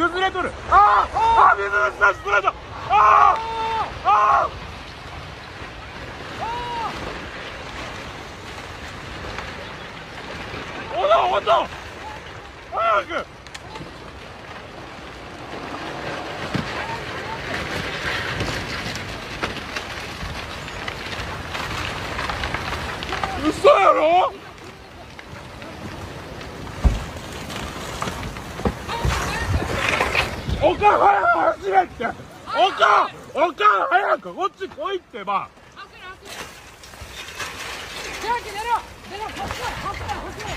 崩れとる。あーあー。水の下スプレートあーあー。おだおだ早く。嘘やろ？おかん早く走れって。おかんおかん早くこっち来いってば。ジャーキー出ろ出ろ。こっちこっちこっちこっち